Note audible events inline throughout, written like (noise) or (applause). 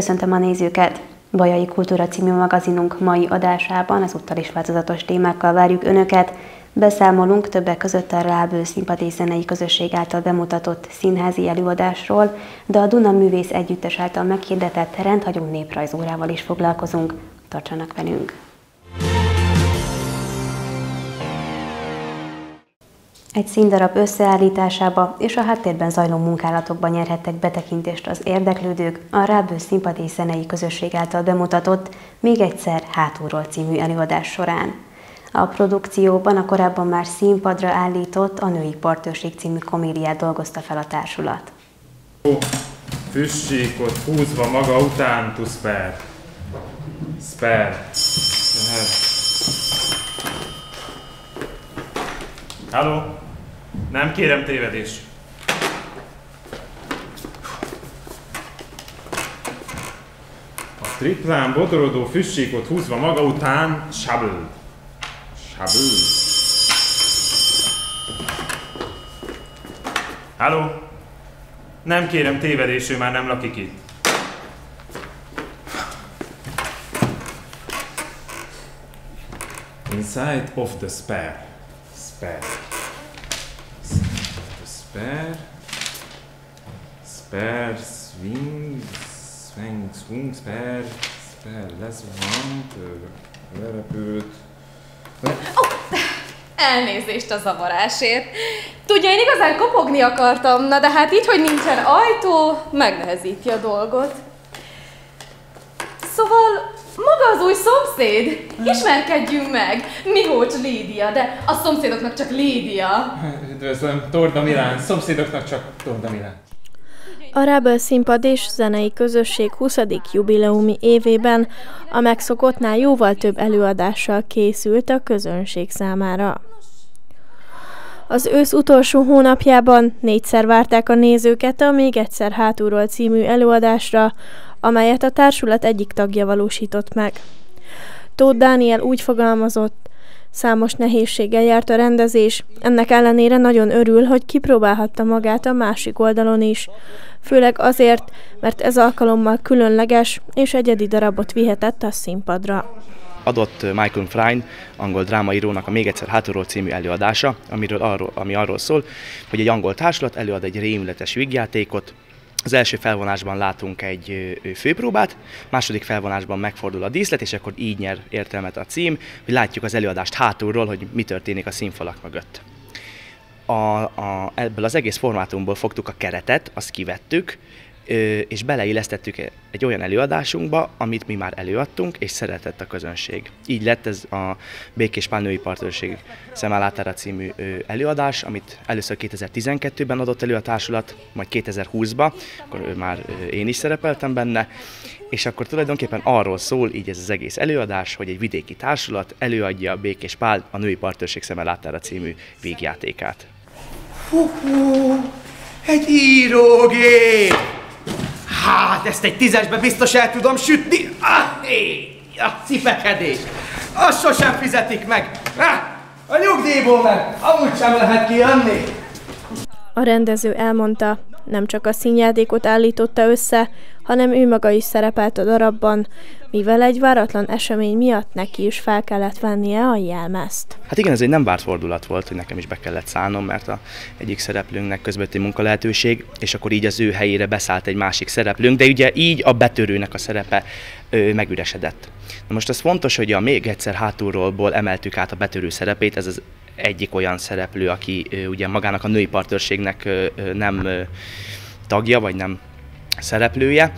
Köszöntöm a nézőket! Bajai Kultúra című magazinunk mai adásában ezúttal is változatos témákkal várjuk Önöket. Beszámolunk többek között a Rábő Szimpati Zenei Közösség által bemutatott színházi előadásról, de a Duna Művész Együttes által meghirdetett rendhagyó néprajzórával is foglalkozunk. Tartsanak velünk! Egy színdarab összeállításába és a háttérben zajló munkálatokban nyerhettek betekintést az érdeklődők a Rábő Szimpati Zenei Közösség által bemutatott Még egyszer hátulról című előadás során. A produkcióban a korábban már színpadra állított a Női Partőrség című komédiát dolgozta fel a társulat. Füssékot húzva maga után, tu sper. Sper. Halló? Nem kérem tévedés. A triplán bodorodó füssékot húzva maga után, sabl. Sabl. Halló? Nem kérem tévedés, ő már nem lakik itt. Inside of the spare. Spare. The spare. Spare, swing, swing, swing, spare, spare, lesz van, lerepült. Elnézést a zavarásért. Tudja, én igazán kopogni akartam, na de hát így, hogy nincsen ajtó, megnehezíti a dolgot. Szóval maga az új szomszéd? Ismerkedjünk meg! Mihócs Lídia, de a szomszédoknak csak Lídia. Üdvözlöm, Torda Milán, szomszédoknak csak Torda Milán. A Rebel Színpad és Zenei Közösség 20. jubileumi évében a megszokottnál jóval több előadással készült a közönség számára. Az ősz utolsó hónapjában négyszer várták a nézőket a Még egyszer hátulról című előadásra, amelyet a társulat egyik tagja valósított meg. Tóth Dániel úgy fogalmazott, Számos nehézséggel járt a rendezés, ennek ellenére nagyon örül, hogy kipróbálhatta magát a másik oldalon is. Főleg azért, mert ez alkalommal különleges és egyedi darabot vihetett a színpadra adott Michael Fryn, angol drámaírónak a Még egyszer hátulról című előadása, amiről arról, ami arról szól, hogy egy angol társulat előad egy rémületes vígjátékot, az első felvonásban látunk egy főpróbát, második felvonásban megfordul a díszlet, és akkor így nyer értelmet a cím, hogy látjuk az előadást hátulról, hogy mi történik a színfalak mögött. A, a, ebből az egész formátumból fogtuk a keretet, azt kivettük, és beleillesztettük egy olyan előadásunkba, amit mi már előadtunk, és szeretett a közönség. Így lett ez a Békés Pál Női Partőrség szemállátára című előadás, amit először 2012-ben adott elő a társulat, majd 2020-ban, akkor már én is szerepeltem benne, és akkor tulajdonképpen arról szól így ez az egész előadás, hogy egy vidéki társulat előadja Békés Pál a Női Partőrség szemállátára című végjátékát. Hú, hú, egy írógép! Hát, ezt egy tízesbe biztos el tudom sütni. Ah, hé, a cipekedés. Azt sosem fizetik meg. Ah, a nyugdíjból meg, amúgy sem lehet kijönni. A rendező elmondta, nem csak a színjátékot állította össze, hanem ő maga is szerepelt a darabban, mivel egy váratlan esemény miatt neki is fel kellett vennie a jelmezt. Hát igen, ez egy nem várt fordulat volt, hogy nekem is be kellett szállnom, mert a egyik szereplőnknek közbeti munka lehetőség, és akkor így az ő helyére beszállt egy másik szereplőnk, de ugye így a betörőnek a szerepe ö, megüresedett. Na most ez fontos, hogy a még egyszer hátulról emeltük át a betörő szerepét, ez az egyik olyan szereplő, aki ö, ugye magának a női partőrségnek nem ö, tagja, vagy nem szereplője,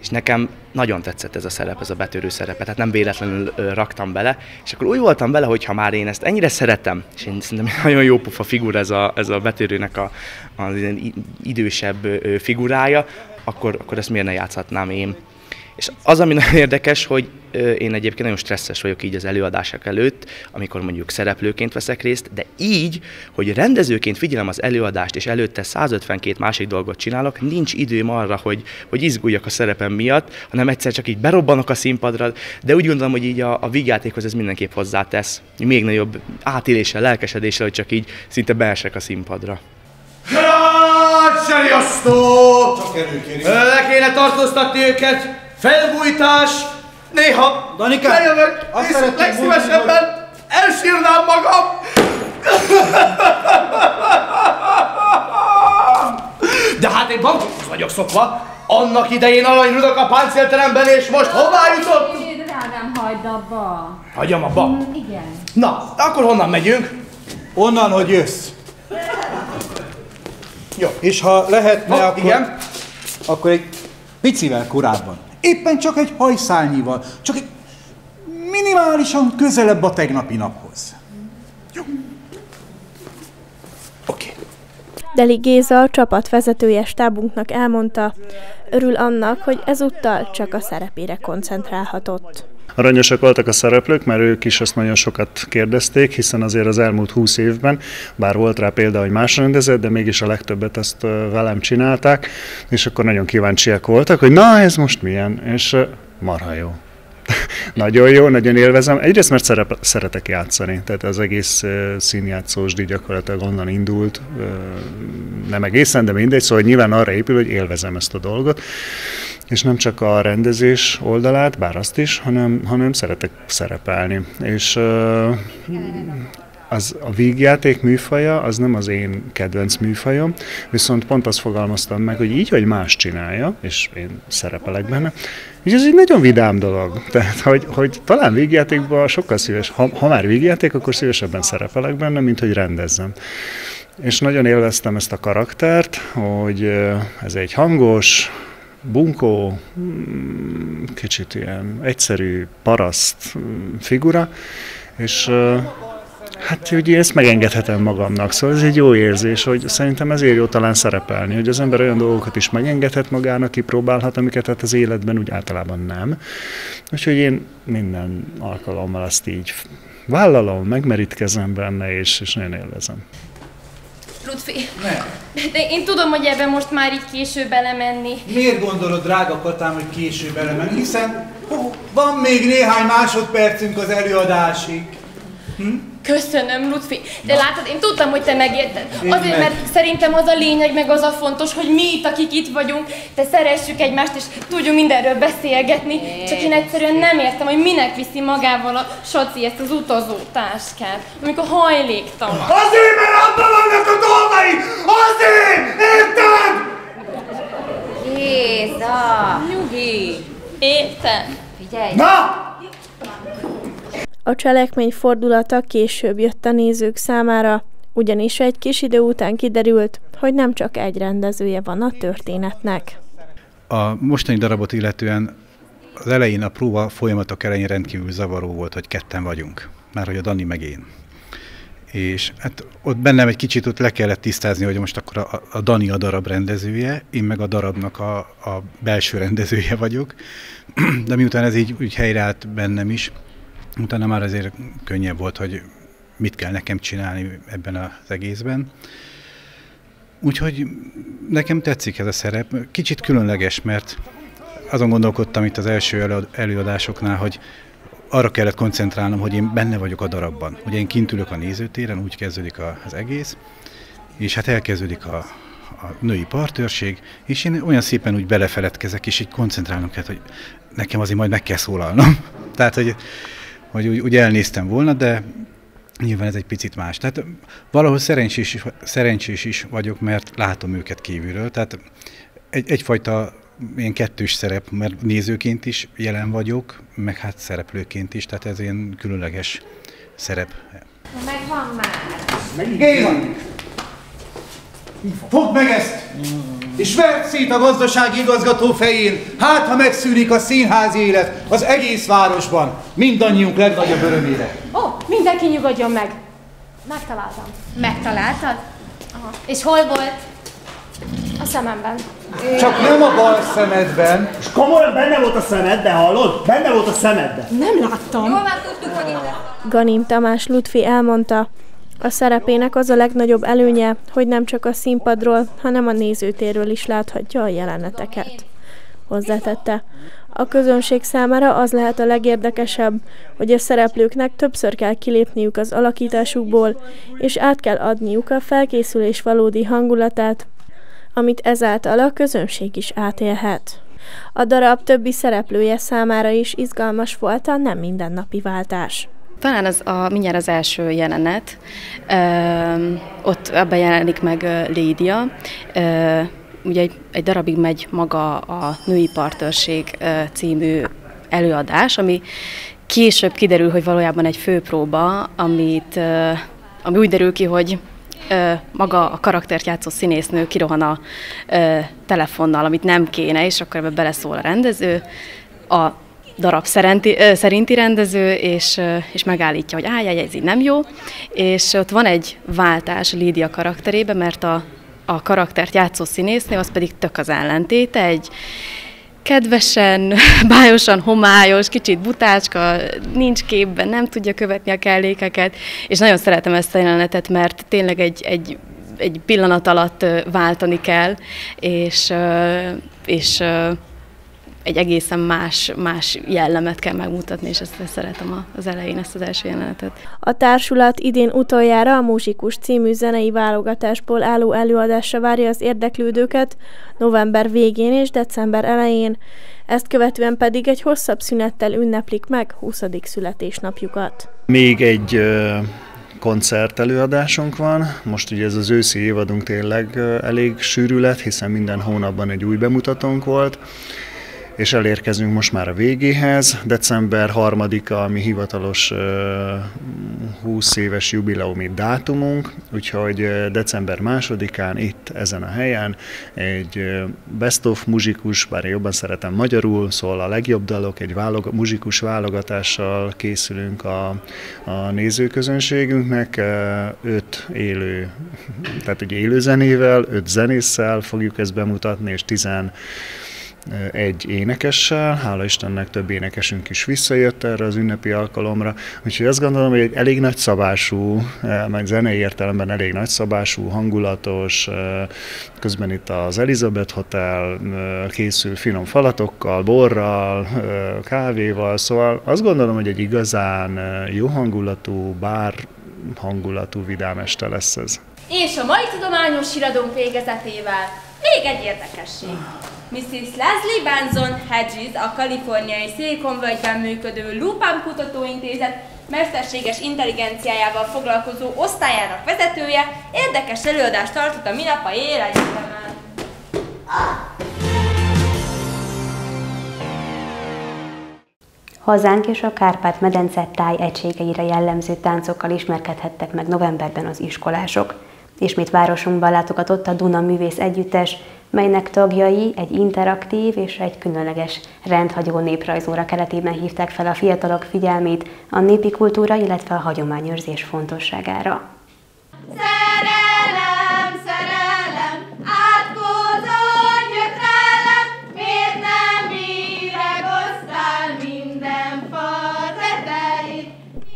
és nekem nagyon tetszett ez a szerep, ez a betörő szerepe, tehát nem véletlenül raktam bele, és akkor úgy voltam vele, hogy ha már én ezt ennyire szeretem, és én szerintem (laughs) nagyon jó pufa figura ez a, ez a betörőnek a, a idősebb figurája, akkor, akkor ezt miért ne játszhatnám én. És az, ami nagyon érdekes, hogy én egyébként nagyon stresszes vagyok így az előadások előtt, amikor mondjuk szereplőként veszek részt, de így, hogy rendezőként figyelem az előadást, és előtte 152 másik dolgot csinálok, nincs időm arra, hogy, hogy izguljak a szerepem miatt, hanem egyszer csak így berobbanok a színpadra, de úgy gondolom, hogy így a, a vígjátékhoz ez mindenképp hozzátesz, még nagyobb átéléssel, lelkesedéssel, hogy csak így szinte beesek a színpadra. Seriasztó! Csak Le kéne tartóztatni őket! Felbújtás, néha Danika, lejövök, azt és legszívesebben elsírnám magam. De hát én bankokhoz vagyok szokva. Annak idején alanyrudok a páncélteremben, és most hová jutott? Drágám, hagyd abba. Hagyjam abba. Igen. Na, akkor honnan megyünk? Onnan, hogy jössz. Jó. És ha lehetne, Ha, akkor, igen. akkor egy picivel korábban. Éppen csak egy hajszálnyival, csak egy minimálisan közelebb a tegnapi naphoz. Oké. Deli Géza, a csapat stábunknak elmondta, örül annak, hogy ezúttal csak a szerepére koncentrálhatott. Aranyosak voltak a szereplők, mert ők is ezt nagyon sokat kérdezték, hiszen azért az elmúlt húsz évben, bár volt rá példa, hogy más rendezett, de mégis a legtöbbet ezt velem csinálták, és akkor nagyon kíváncsiak voltak, hogy na, ez most milyen, és marha jó. (laughs) nagyon jó, nagyon élvezem. Egyrészt, mert szerep, szeretek játszani, tehát az egész uh, színjátszós díj gyakorlatilag onnan indult, uh, nem egészen, de mindegy, szóval nyilván arra épül, hogy élvezem ezt a dolgot, és nem csak a rendezés oldalát, bár azt is, hanem, hanem szeretek szerepelni. És az a vígjáték műfaja, az nem az én kedvenc műfajom, viszont pont azt fogalmaztam meg, hogy így, hogy más csinálja, és én szerepelek benne, és ez egy nagyon vidám dolog. Tehát, hogy, hogy talán vígjátékban sokkal szíves, ha, ha már vígjáték, akkor szívesebben szerepelek benne, mint hogy rendezzem. És nagyon élveztem ezt a karaktert, hogy ez egy hangos, bunkó, mm, kicsit ilyen egyszerű paraszt mm, figura, és Hát, hogy ezt megengedhetem magamnak, szóval ez egy jó érzés, hogy szerintem ezért jó talán szerepelni, hogy az ember olyan dolgokat is megengedhet magának, kipróbálhat, amiket hát az életben úgy általában nem. Úgyhogy én minden alkalommal ezt így vállalom, megmerítkezem benne, és, és nagyon élvezem. Lutfi, de én tudom, hogy ebben most már így késő belemenni. Miért gondolod, drága Katám, hogy később elemen? Hiszen ó, van még néhány másodpercünk az előadásig. Köszönöm, Lutfi. De látod, én tudtam, hogy te megérted. Én Azért, meg. mert szerintem az a lényeg, meg az a fontos, hogy mi itt, akik itt vagyunk, te szeressük egymást, és tudjunk mindenről beszélgetni. Csak én egyszerűen nem értem, hogy minek viszi magával a Saci ezt az utazó táskát, amikor hajléktalan. Azért, mert abban vannak a dolgai! Azért! Érted? Géza! Nyugi! Értem. Figyelj! Na! A cselekmény fordulata később jött a nézők számára, ugyanis egy kis idő után kiderült, hogy nem csak egy rendezője van a történetnek. A mostani darabot illetően az elején a próba folyamatok elején rendkívül zavaró volt, hogy ketten vagyunk. Már hogy a Dani meg én. És hát ott bennem egy kicsit ott le kellett tisztázni, hogy most akkor a, a Dani a darab rendezője, én meg a darabnak a, a belső rendezője vagyok. (clears throat) De miután ez így úgy helyreállt bennem is, utána már azért könnyebb volt, hogy mit kell nekem csinálni ebben az egészben. Úgyhogy nekem tetszik ez a szerep. Kicsit különleges, mert azon gondolkodtam itt az első elő- előadásoknál, hogy arra kellett koncentrálnom, hogy én benne vagyok a darabban. Ugye én kint ülök a nézőtéren, úgy kezdődik az egész, és hát elkezdődik a, a női partőrség, és én olyan szépen úgy belefeledkezek, és így koncentrálnom kell, hogy nekem azért majd meg kell szólalnom. (laughs) Tehát, hogy, hogy úgy, úgy elnéztem volna, de nyilván ez egy picit más. Tehát valahol szerencsés is, szerencsés is vagyok, mert látom őket kívülről. Tehát egy, egyfajta ilyen kettős szerep, mert nézőként is jelen vagyok, meg hát szereplőként is, tehát ez ilyen különleges szerep. Megvan már! Géza! Fogd meg ezt! És verd szét a gazdasági igazgató fején, hát ha megszűnik a színházi élet az egész városban, mindannyiunk legnagyobb örömére. Ó, oh, mindenki nyugodjon meg. Megtaláltam. Megtaláltad? Aha. És hol volt? A szememben. Csak nem a bal szemedben, És komolyan benne volt a szemedbe, hallod? Benne volt a szemedbe. Nem láttam. Jól már tudtuk, hogy itt Ganim Tamás Lutfi elmondta, a szerepének az a legnagyobb előnye, hogy nem csak a színpadról, hanem a nézőtérről is láthatja a jeleneteket. Hozzátette. A közönség számára az lehet a legérdekesebb, hogy a szereplőknek többször kell kilépniük az alakításukból, és át kell adniuk a felkészülés valódi hangulatát, amit ezáltal a közönség is átélhet. A darab többi szereplője számára is izgalmas volt a nem mindennapi váltás. Talán az a, mindjárt az első jelenet, ö, ott abban jelenik meg Lédia, ö, ugye egy, egy darabig megy maga a Női Partőrség ö, című előadás, ami később kiderül, hogy valójában egy főpróba, amit, ö, ami úgy derül ki, hogy ö, maga a karaktert játszó színésznő kirohan a ö, telefonnal, amit nem kéne, és akkor ebbe beleszól a rendező. A darab szerinti, szerinti rendező, és, és megállítja, hogy áj, ez így nem jó. És ott van egy váltás Lídia karakterébe, mert a, a karaktert játszó színésznő, az pedig tök az ellentéte, egy kedvesen, (laughs) bájosan homályos, kicsit butácska, nincs képben, nem tudja követni a kellékeket, és nagyon szeretem ezt a jelenetet, mert tényleg egy, egy egy pillanat alatt váltani kell, és, és egy egészen más, más jellemet kell megmutatni, és ezt, szeretem az elején, ezt az első jelenetet. A társulat idén utoljára a Músikus című zenei válogatásból álló előadásra várja az érdeklődőket november végén és december elején, ezt követően pedig egy hosszabb szünettel ünneplik meg 20. születésnapjukat. Még egy koncert előadásunk van. Most ugye ez az őszi évadunk tényleg elég sűrű lett, hiszen minden hónapban egy új bemutatónk volt és elérkezünk most már a végéhez. December 3-a, ami hivatalos 20 éves jubileumi dátumunk, úgyhogy december 2-án itt ezen a helyen egy best of muzsikus, bár én jobban szeretem magyarul, szól a legjobb dalok, egy válog, muzsikus válogatással készülünk a, a nézőközönségünknek, öt élő, tehát egy élő zenével, öt zenésszel fogjuk ezt bemutatni, és tizen egy énekessel, hála Istennek több énekesünk is visszajött erre az ünnepi alkalomra, úgyhogy azt gondolom, hogy egy elég nagy szabású, meg zenei értelemben elég nagy szabású, hangulatos, közben itt az Elizabeth Hotel készül finom falatokkal, borral, kávéval, szóval azt gondolom, hogy egy igazán jó hangulatú, bár hangulatú vidám este lesz ez. És a mai tudományos híradónk végezetével még egy érdekesség. Mrs. Leslie Benson Hedges, a kaliforniai Szilikonvölgyben működő Lupam Kutatóintézet mesterséges intelligenciájával foglalkozó osztályának vezetője érdekes előadást tartott a Minapa Él Egyetemen. Hazánk és a Kárpát-medence táj egységeire jellemző táncokkal ismerkedhettek meg novemberben az iskolások. Ismét városunkban látogatott a Duna Művész Együttes, melynek tagjai egy interaktív és egy különleges rendhagyó néprajzóra keretében hívták fel a fiatalok figyelmét a népi kultúra, illetve a hagyományőrzés fontosságára.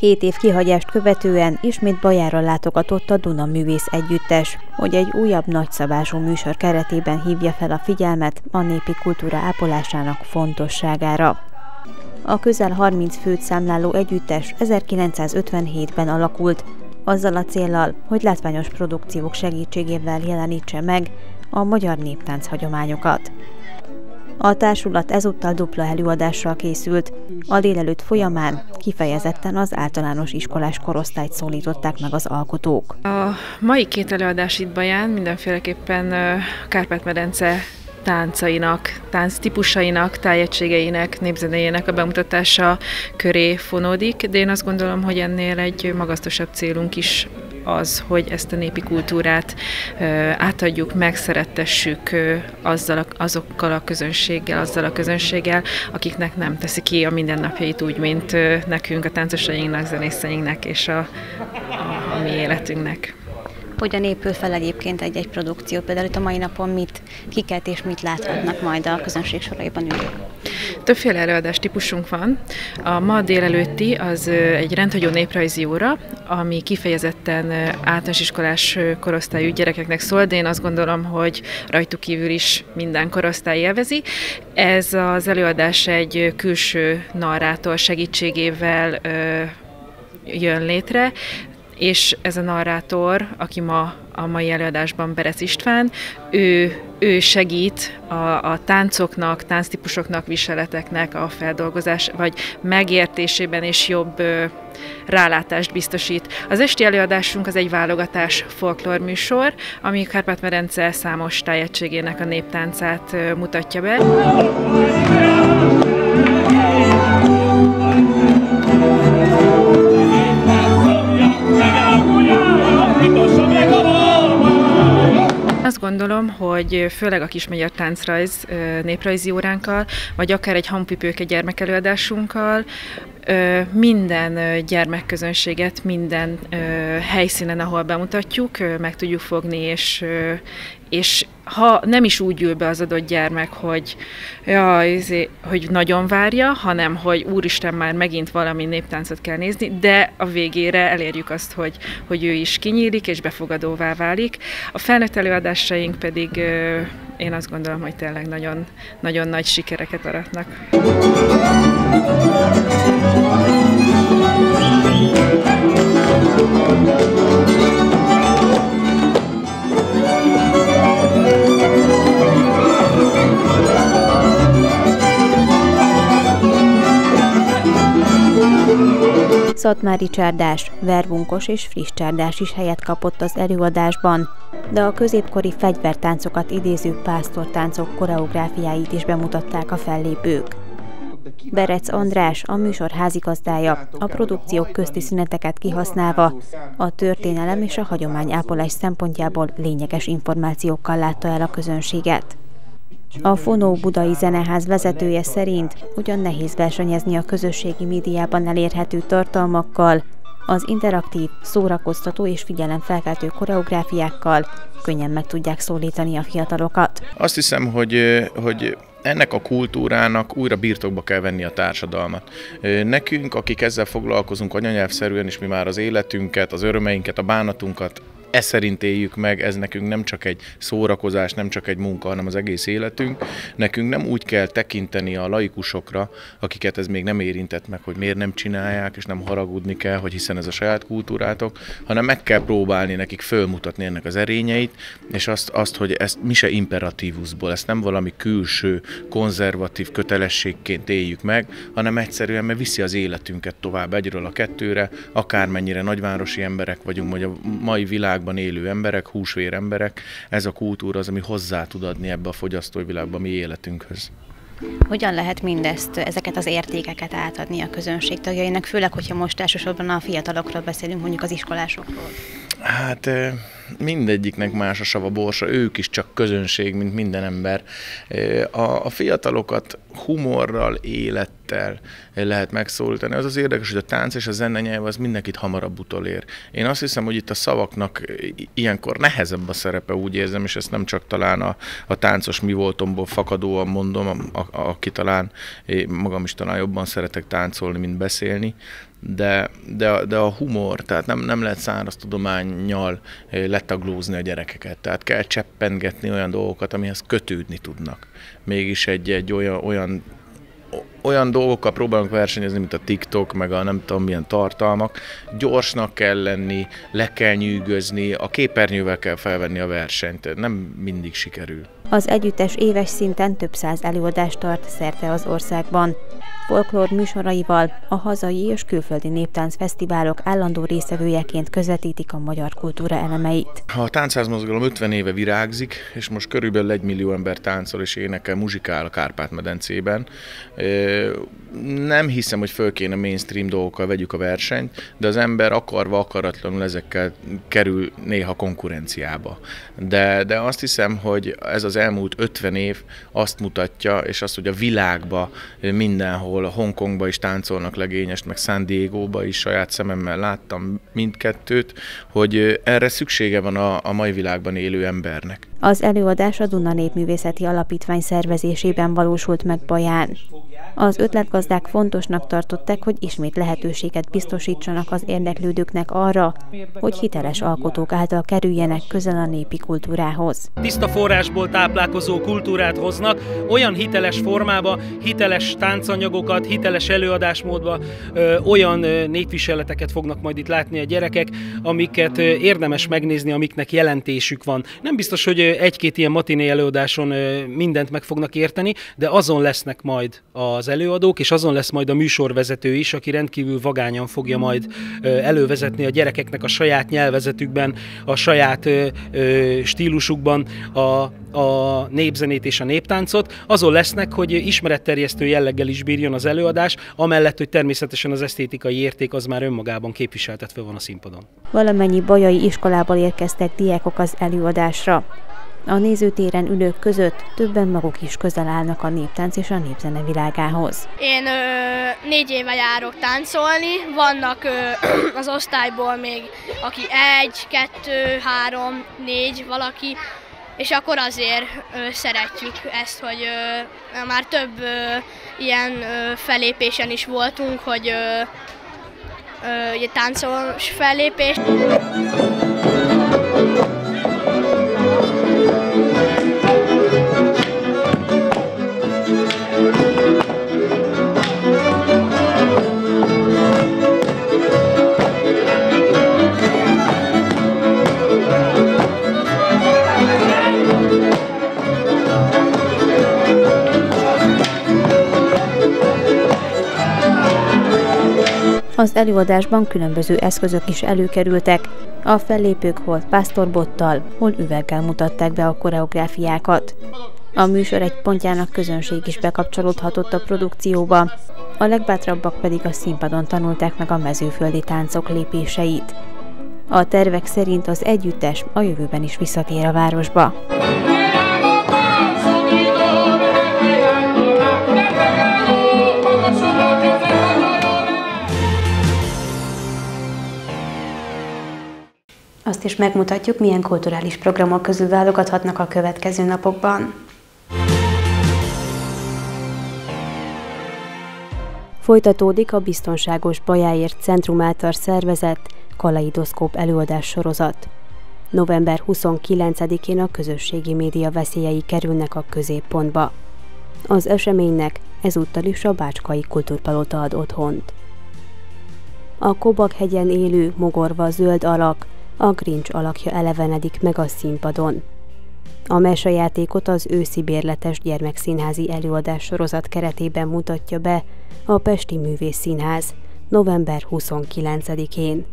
Két év kihagyást követően ismét Bajára látogatott a Duna Művész Együttes, hogy egy újabb nagyszabású műsor keretében hívja fel a figyelmet a népi kultúra ápolásának fontosságára. A közel 30 főt számláló együttes 1957-ben alakult, azzal a céllal, hogy látványos produkciók segítségével jelenítse meg a magyar néptánc hagyományokat. A társulat ezúttal dupla előadással készült. A délelőtt folyamán kifejezetten az általános iskolás korosztályt szólították meg az alkotók. A mai két előadás itt Baján mindenféleképpen Kárpát-medence táncainak, tánc típusainak, tájegységeinek, népzenéjének a bemutatása köré fonódik, de én azt gondolom, hogy ennél egy magasztosabb célunk is az, hogy ezt a népi kultúrát átadjuk, megszerettessük azzal, azokkal a közönséggel, azzal a közönséggel, akiknek nem teszi ki a mindennapjait úgy, mint nekünk, a táncosainknak, zenészeinknek és a, a, a mi életünknek. Hogyan épül fel egyébként egy-egy produkció? Például itt a mai napon mit, kiket és mit láthatnak majd a közönség soraiban ülők? Többféle előadás típusunk van. A ma délelőtti az egy rendhagyó néprajzi óra, ami kifejezetten általános iskolás korosztályú gyerekeknek szól, de én azt gondolom, hogy rajtuk kívül is minden korosztály élvezi. Ez az előadás egy külső narrátor segítségével jön létre, és ez a narrátor, aki ma a mai előadásban Berec István, ő, ő segít a, a táncoknak, tánctípusoknak, viseleteknek a feldolgozás vagy megértésében és jobb ö, rálátást biztosít. Az esti előadásunk az egy válogatás folklór műsor, ami Kárpát-medence számos tájegységének a néptáncát ö, mutatja be. Azt gondolom, hogy főleg a Kismagyar táncrajz néprajzi óránkkal, vagy akár egy hampipőke gyermekelőadásunkkal minden gyermekközönséget, minden helyszínen, ahol bemutatjuk, meg tudjuk fogni, és, és ha nem is úgy ül be az adott gyermek, hogy, ja, izé, hogy nagyon várja, hanem hogy úristen már megint valami néptáncot kell nézni, de a végére elérjük azt, hogy, hogy ő is kinyílik és befogadóvá válik. A felnőtt előadásaink pedig én azt gondolom, hogy tényleg nagyon, nagyon nagy sikereket aratnak. Szatmári csárdás, verbunkos és friss csárdás is helyet kapott az előadásban, de a középkori fegyvertáncokat idéző pásztortáncok koreográfiáit is bemutatták a fellépők. Berec András, a műsor házigazdája, a produkciók közti szüneteket kihasználva a történelem és a hagyományápolás szempontjából lényeges információkkal látta el a közönséget. A Fonó Budai Zeneház vezetője szerint ugyan nehéz versenyezni a közösségi médiában elérhető tartalmakkal, az interaktív, szórakoztató és figyelemfelkeltő koreográfiákkal könnyen meg tudják szólítani a fiatalokat. Azt hiszem, hogy, hogy ennek a kultúrának újra birtokba kell venni a társadalmat. Nekünk, akik ezzel foglalkozunk anyanyelvszerűen, és mi már az életünket, az örömeinket, a bánatunkat ez szerint éljük meg, ez nekünk nem csak egy szórakozás, nem csak egy munka, hanem az egész életünk. Nekünk nem úgy kell tekinteni a laikusokra, akiket ez még nem érintett meg, hogy miért nem csinálják, és nem haragudni kell, hogy hiszen ez a saját kultúrátok, hanem meg kell próbálni nekik fölmutatni ennek az erényeit, és azt, azt hogy ezt mi se imperatívusból, ezt nem valami külső, konzervatív kötelességként éljük meg, hanem egyszerűen, mert viszi az életünket tovább egyről a kettőre, akármennyire nagyvárosi emberek vagyunk, vagy a mai világ világban élő emberek, húsvér emberek, ez a kultúra az, ami hozzá tud adni ebbe a fogyasztói világba mi életünkhöz. Hogyan lehet mindezt, ezeket az értékeket átadni a közönség tagjainak, főleg, hogyha most elsősorban a fiatalokról beszélünk, mondjuk az iskolásokról? Hát mindegyiknek más a sava borsa, ők is csak közönség, mint minden ember. A, a fiatalokat humorral, élettel lehet megszólítani. Az az érdekes, hogy a tánc és a zene nyelv az mindenkit hamarabb utolér. Én azt hiszem, hogy itt a szavaknak ilyenkor nehezebb a szerepe, úgy érzem, és ezt nem csak talán a, a táncos mi voltomból fakadóan mondom, a, aki talán én magam is talán jobban szeretek táncolni, mint beszélni, de, de, de a humor, tehát nem, nem lehet száraz tudományjal letaglózni a gyerekeket. Tehát kell cseppengetni olyan dolgokat, amihez kötődni tudnak. Mégis egy, egy olyan, olyan olyan dolgokkal próbálunk versenyezni, mint a TikTok, meg a nem tudom milyen tartalmak. Gyorsnak kell lenni, le kell nyűgözni, a képernyővel kell felvenni a versenyt. Nem mindig sikerül. Az együttes éves szinten több száz előadást tart szerte az országban. Folklór műsoraival a hazai és külföldi néptáncfesztiválok állandó részevőjeként közvetítik a magyar kultúra elemeit. A táncházmozgalom 50 éve virágzik, és most körülbelül egy millió ember táncol és énekel, muzsikál a Kárpát-medencében. Nem hiszem, hogy föl kéne mainstream dolgokkal vegyük a versenyt, de az ember akarva, akaratlanul ezekkel kerül néha konkurenciába. De, de azt hiszem, hogy ez az elmúlt 50 év azt mutatja, és azt, hogy a világba mindenhol, a Hongkongba is táncolnak legényest, meg San Diego-ba is saját szememmel láttam mindkettőt, hogy erre szüksége van a, a mai világban élő embernek. Az előadás a Duna Népművészeti Alapítvány szervezésében valósult meg Baján. Az ötletgazdák fontosnak tartották, hogy ismét lehetőséget biztosítsanak az érdeklődőknek arra, hogy hiteles alkotók által kerüljenek közel a népi kultúrához. Tiszta forrásból táplálkozó kultúrát hoznak, olyan hiteles formába, hiteles táncanyagokat, hiteles előadásmódba, ö, olyan ö, népviseleteket fognak majd itt látni a gyerekek, amiket érdemes megnézni, amiknek jelentésük van. Nem biztos, hogy egy-két ilyen matiné előadáson mindent meg fognak érteni, de azon lesznek majd az előadók, és azon lesz majd a műsorvezető is, aki rendkívül vagányan fogja majd elővezetni a gyerekeknek a saját nyelvezetükben, a saját stílusukban a, a népzenét és a néptáncot. Azon lesznek, hogy ismeretterjesztő jelleggel is bírjon az előadás, amellett, hogy természetesen az esztétikai érték az már önmagában képviseltetve van a színpadon. Valamennyi bajai iskolából érkeztek diákok az előadásra. A nézőtéren ülők között többen maguk is közel állnak a néptánc és a népzene világához. Én ö, négy éve járok táncolni, vannak ö, (clears throat) az osztályból még, aki egy, kettő, három, négy valaki, és akkor azért ö, szeretjük ezt, hogy ö, már több ö, ilyen ö, fellépésen is voltunk, hogy ö, ö, táncolos fellépés. Az előadásban különböző eszközök is előkerültek. A fellépők hol pásztorbottal, hol üveggel mutatták be a koreográfiákat. A műsor egy pontjának közönség is bekapcsolódhatott a produkcióba, a legbátrabbak pedig a színpadon tanulták meg a mezőföldi táncok lépéseit. A tervek szerint az együttes a jövőben is visszatér a városba. Azt is megmutatjuk, milyen kulturális programok közül válogathatnak a következő napokban. Folytatódik a Biztonságos Bajáért Centrum által szervezett Kalaidoszkóp előadás sorozat. November 29-én a közösségi média veszélyei kerülnek a középpontba. Az eseménynek ezúttal is a Bácskai Kultúrpalota ad otthont. A Kobak-hegyen élő, mogorva zöld alak a Grinch alakja elevenedik meg a színpadon. A mesejátékot az őszi bérletes gyermekszínházi előadás sorozat keretében mutatja be a Pesti Művészszínház november 29-én.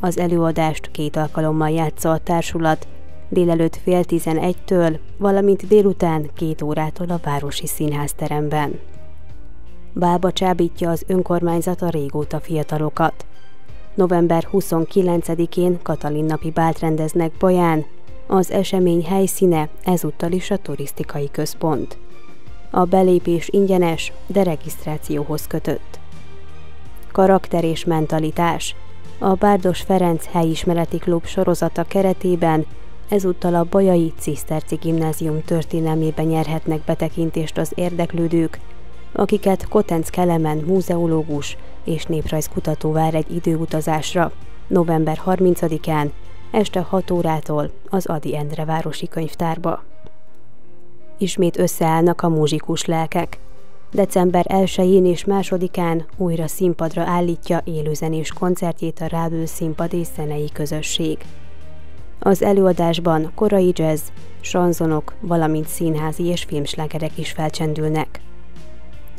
Az előadást két alkalommal játsza a társulat, délelőtt fél tizenegytől, valamint délután két órától a Városi Színház teremben. Bába csábítja az önkormányzat a régóta fiatalokat. November 29-én Katalin napi bált rendeznek Baján, az esemény helyszíne ezúttal is a turisztikai központ. A belépés ingyenes, de regisztrációhoz kötött. Karakter és mentalitás. A Bárdos Ferenc helyismereti klub sorozata keretében ezúttal a Bajai Ciszterci Gimnázium történelmében nyerhetnek betekintést az érdeklődők, akiket Kotenc Kelemen múzeológus és néprajzkutató vár egy időutazásra november 30-án este 6 órától az Adi Endre városi könyvtárba. Ismét összeállnak a muzsikus lelkek. December 1-én és 2-án újra színpadra állítja élőzenés koncertjét a Ráből Színpad és Zenei Közösség. Az előadásban korai jazz, sanzonok, valamint színházi és filmslágerek is felcsendülnek.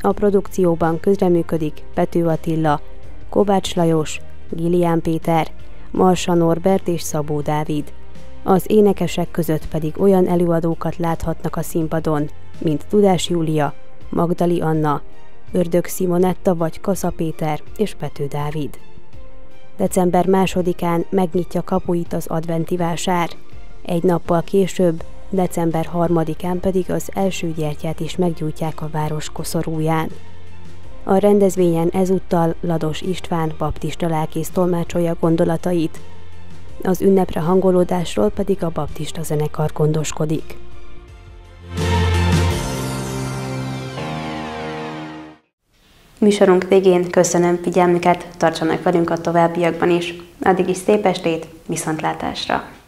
A produkcióban közreműködik Pető Attila, Kovács Lajos, Gilián Péter, Marsa Norbert és Szabó Dávid. Az énekesek között pedig olyan előadókat láthatnak a színpadon, mint Tudás Júlia, Magdali Anna, Ördög Simonetta vagy Kasza Péter és Pető Dávid. December másodikán megnyitja kapuit az adventi vásár. Egy nappal később december 3-án pedig az első gyertyát is meggyújtják a város koszorúján. A rendezvényen ezúttal Lados István baptista lelkész tolmácsolja gondolatait, az ünnepre hangolódásról pedig a baptista zenekar gondoskodik. Műsorunk végén köszönöm figyelmüket, tartsanak velünk a továbbiakban is. Addig is szép estét, viszontlátásra!